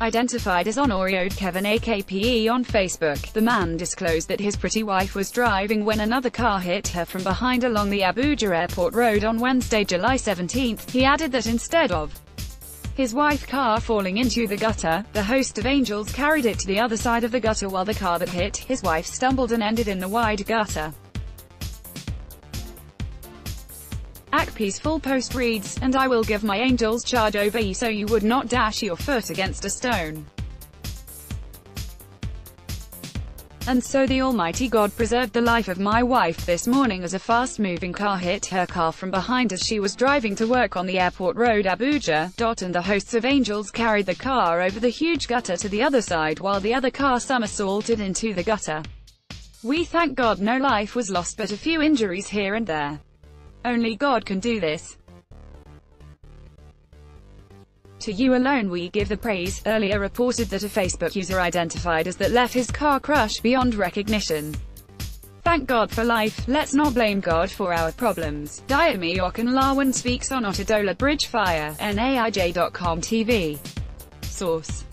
Identified as Honorio Kevin AKPE on Facebook, the man disclosed that his pretty wife was driving when another car hit her from behind along the Abuja Airport Road on Wednesday, July 17. He added that instead of his wife car falling into the gutter, the host of angels carried it to the other side of the gutter while the car that hit his wife stumbled and ended in the wide gutter. Akpe's full post reads, And I will give my angels charge over you so you would not dash your foot against a stone. And so the Almighty God preserved the life of my wife this morning as a fast-moving car hit her car from behind as she was driving to work on the airport road Abuja. Dot and the hosts of angels carried the car over the huge gutter to the other side while the other car somersaulted into the gutter. We thank God no life was lost but a few injuries here and there. Only God can do this. To you alone we give the praise, earlier reported that a Facebook user identified as that left his car crush beyond recognition. Thank God for life, let's not blame God for our problems. Diami Okunlawan speaks on Otedola Bridge Fire, NAIJ.com TV. Source